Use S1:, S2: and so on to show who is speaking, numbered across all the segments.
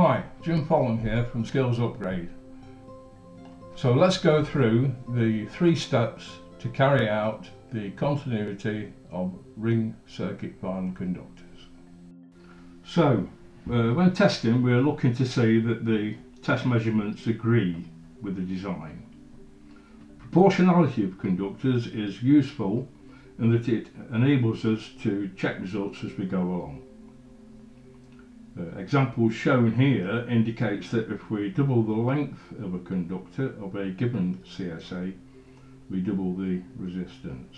S1: Hi, Jim Follon here from Skills Upgrade. So let's go through the three steps to carry out the continuity of ring circuit final conductors. So uh, when testing we're looking to see that the test measurements agree with the design. Proportionality of conductors is useful in that it enables us to check results as we go along. Uh, examples shown here indicates that if we double the length of a conductor of a given CSA, we double the resistance.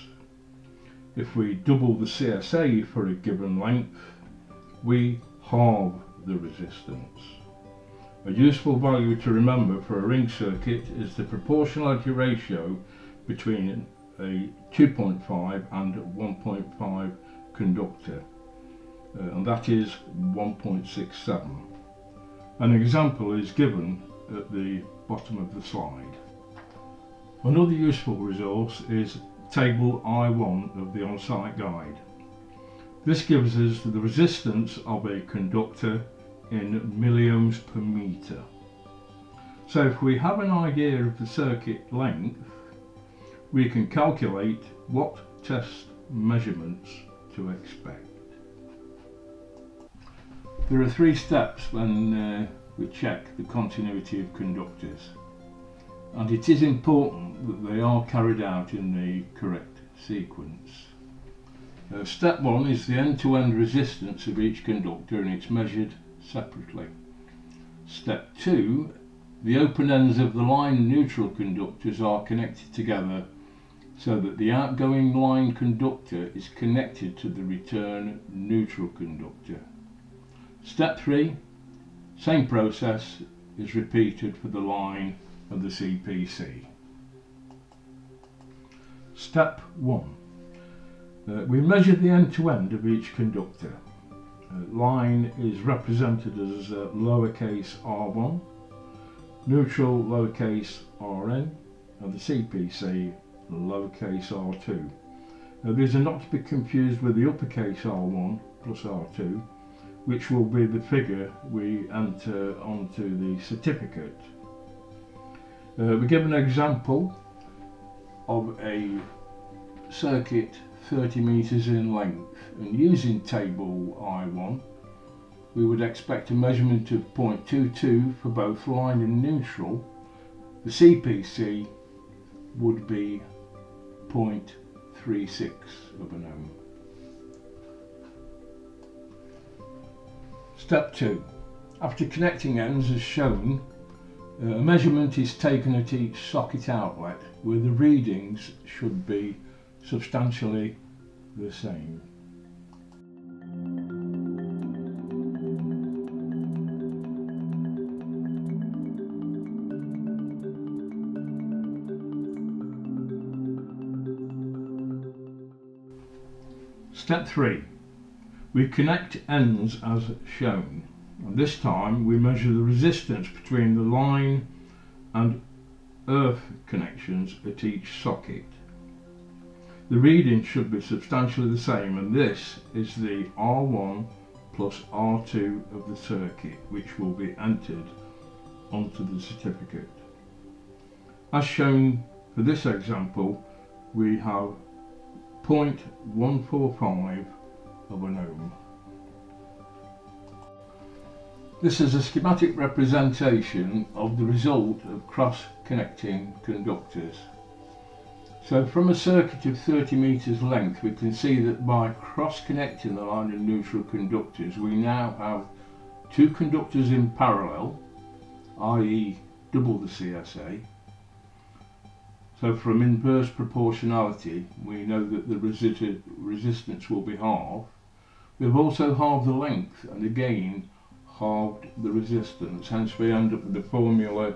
S1: If we double the CSA for a given length, we halve the resistance. A useful value to remember for a ring circuit is the proportionality ratio between a 2.5 and 1.5 conductor uh, and that is 1.67. An example is given at the bottom of the slide. Another useful resource is table I1 of the on-site guide. This gives us the resistance of a conductor in milliohms per metre. So if we have an idea of the circuit length, we can calculate what test measurements to expect. There are three steps when uh, we check the continuity of conductors and it is important that they are carried out in the correct sequence. Uh, step one is the end-to-end -end resistance of each conductor and it's measured separately. Step two, the open ends of the line neutral conductors are connected together so that the outgoing line conductor is connected to the return neutral conductor. Step 3, same process is repeated for the line of the CPC. Step 1. Uh, we measure the end-to-end -end of each conductor. Uh, line is represented as uh, lowercase r1, neutral lowercase rn, and the CPC lowercase r2. Now these are not to be confused with the uppercase r1 plus r2 which will be the figure we enter onto the certificate. Uh, we give an example of a circuit 30 metres in length and using table I1 we would expect a measurement of 0.22 for both line and neutral. The CPC would be 0.36 of an ohm. Step 2. After connecting ends as shown, uh, a measurement is taken at each socket outlet where the readings should be substantially the same. Step 3. We connect ends as shown. And this time we measure the resistance between the line and earth connections at each socket. The reading should be substantially the same and this is the R1 plus R2 of the circuit which will be entered onto the certificate. As shown for this example we have 0.145 This is a schematic representation of the result of cross-connecting conductors. So from a circuit of 30 metres length we can see that by cross-connecting the line of neutral conductors we now have two conductors in parallel, i.e. double the CSA. So from inverse proportionality we know that the resistance will be halved We've also halved the length and again halved the resistance, hence we end up with the formula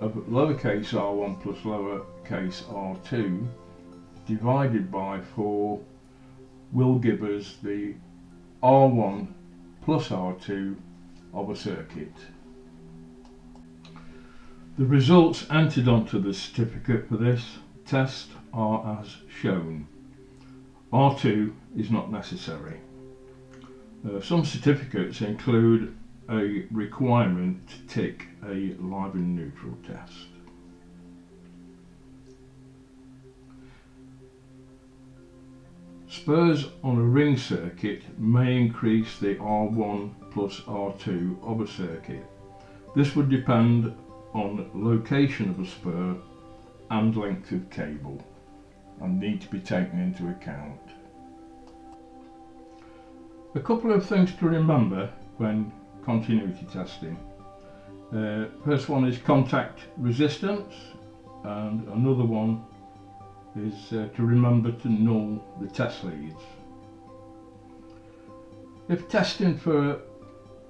S1: of lowercase r1 plus lowercase r2 divided by 4 will give us the r1 plus r2 of a circuit. The results entered onto the certificate for this test are as shown. R2 is not necessary. Uh, some certificates include a requirement to tick a live and neutral test. Spurs on a ring circuit may increase the R1 plus R2 of a circuit. This would depend on location of a spur and length of cable and need to be taken into account. A couple of things to remember when continuity testing. Uh, first one is contact resistance and another one is uh, to remember to null the test leads. If testing for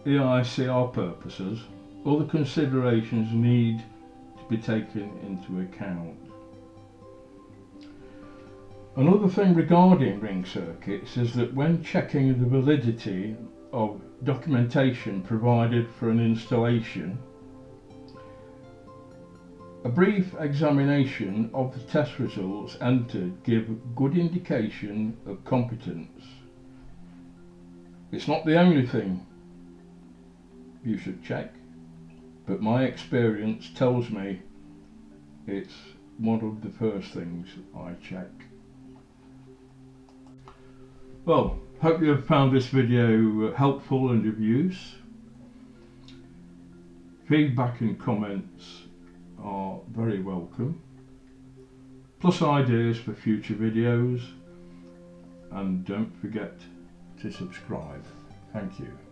S1: EICR purposes, other considerations need to be taken into account. Another thing regarding ring circuits is that when checking the validity of documentation provided for an installation, a brief examination of the test results entered give good indication of competence. It's not the only thing you should check, but my experience tells me it's one of the first things I check. Well, hope you have found this video uh, helpful and of use. Feedback and comments are very welcome. Plus ideas for future videos and don't forget to subscribe. Thank you.